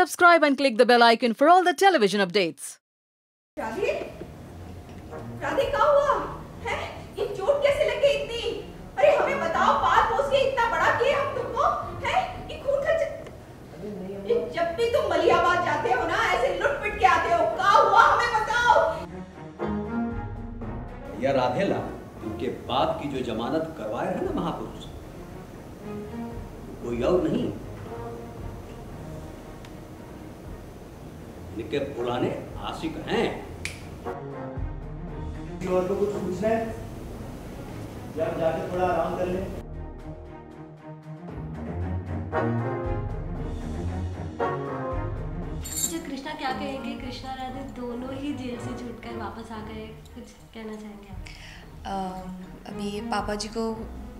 subscribe and click the bell icon for all the television updates. Radhe? Radhe क्या हुआ? है? ये चोट कैसे लग गई इतनी? अरे हमें बताओ पार पोस के इतना बड़ा किए हम तुमको? है? ये खून का च- ये जब भी तुम मलियाबाद जाते हो ना ऐसे लुट पिट के आते हो क्या हुआ? हमें बताओ। या राधेला उनके बाद की जो जमानत करवाए है ना महापुरुष कोई और नहीं इनके पुराने आशिक हैं। और को कुछ पूछना है? या जाके थोड़ा आराम कर लें? अच्छा कृष्णा क्या कहेंगे? कृष्णा राधे दोनों ही जेल से छूटकर वापस आ गए। कुछ कहना चाहेंगे आप? अभी पापा जी को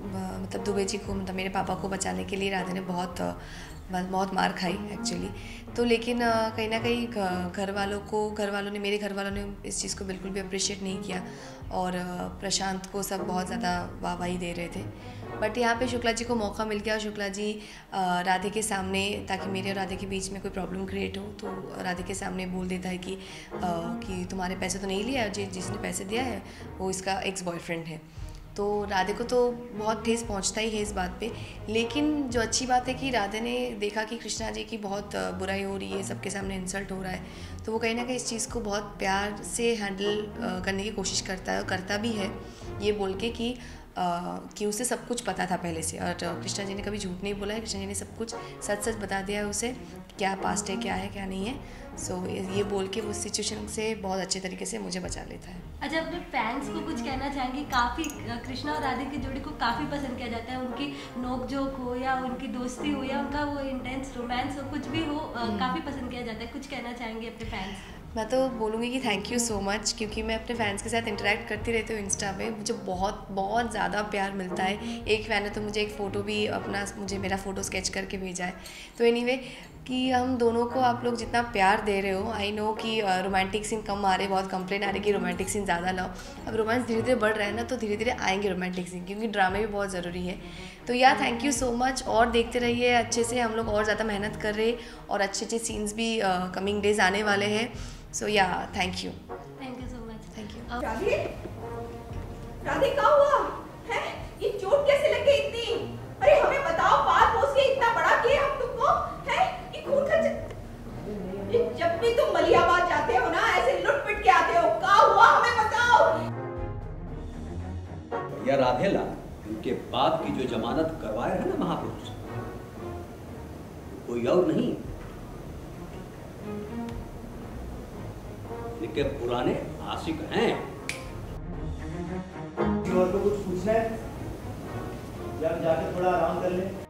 मतलब दुबे जी को मतलब मेरे पापा को बचाने के लिए राधे ने बहुत बहुत मार खाई एक्चुअली तो लेकिन कहीं ना कहीं घर वालों को घर वालों ने, मेरे घर वालों ने इस चीज़ को बिल्कुल भी अप्रिशिएट नहीं किया और प्रशांत को सब बहुत ज़्यादा वाहवाही दे रहे थे. बट यहाँ पे शुक्ला जी को मौका मिल गया और शुक्ला जी राधे के सामने, ताकि मेरे और राधे के बीच में कोई प्रॉब्लम क्रिएट हो तो राधे के सामने बोल देता है कि कि तुम्हारे पैसे तो नहीं लिया जिसने पैसे दिया है, वो इसका एक्स बॉयफ्रेंड है. तो राधे को तो बहुत ठेस पहुँचता ही है इस बात पे। लेकिन जो अच्छी बात है कि राधे ने देखा कि कृष्णा जी की बहुत बुराई हो रही है, सबके सामने इंसल्ट हो रहा है तो वो कहीं ना कहीं इस चीज़ को बहुत प्यार से हैंडल करने की कोशिश करता है और करता भी है, ये बोल के कि कि उसे सब कुछ पता था पहले से। और कृष्णा जी ने कभी झूठ नहीं बोला है। कृष्णा जी ने सब कुछ सच सच बता दिया है उसे क्या पास्ट है क्या है क्या नहीं है। सो so, ये बोल के वो सिचुएशन से बहुत अच्छे तरीके से मुझे बचा लेता है। अच्छा अपने फैंस को कुछ कहना चाहेंगे? काफ़ी कृष्णा और राधे की जोड़ी को काफ़ी पसंद किया जाता है। उनकी नोक जोक हो या उनकी दोस्ती हो या उनका वो इंटेंस रोमांस हो कुछ भी हो काफ़ी पसंद किया जाता है। कुछ कहना चाहेंगे अपने फैंस मैं तो बोलूँगी कि थैंक यू सो मच क्योंकि मैं अपने फैंस के साथ इंटरेक्ट करती रहती हूँ इंस्टा पे। मुझे बहुत बहुत ज़्यादा प्यार मिलता है। एक फ़ैन ने तो मुझे एक फ़ोटो भी अपना, मुझे मेरा फ़ोटो स्केच करके भेजा है। तो एनी एनीवे कि हम दोनों को आप लोग जितना प्यार दे रहे हो आई नो कि रोमांटिक सीन कम आ रहे बहुत कंप्लेन आ रही कि रोमांटिक सीन ज़्यादा लाओ। अब रोमांस धीरे धीरे बढ़ रहा है ना तो धीरे धीरे आएँगे रोमांटिक सीन क्योंकि ड्रामे भी बहुत ज़रूरी है। तो या थैंक यू सो मच और देखते रहिए, अच्छे से हम लोग और ज़्यादा मेहनत कर रहे और अच्छे अच्छे सीन्स भी कमिंग डेज़ आने वाले हैं। So yeah thank you thank you so much thank you Radhe Radhe क्या हुआ? है? ये चोट कैसे लग गई इतनी? अरे हमें बताओ पार पोस के इतना बड़ा किए हम तुमको? है? ये खून का ये जब भी तुम मलियाबाद जाते हो ना ऐसे लुट पिट के आते हो क्या हुआ? हमें बताओ। या राधेला उनके बाद की जो जमानत करवाए है ना महापुरुष कोई और नहीं? इनके पुराने आशिक हैं। और को कुछ पूछना है? या जाके थोड़ा आराम कर लें।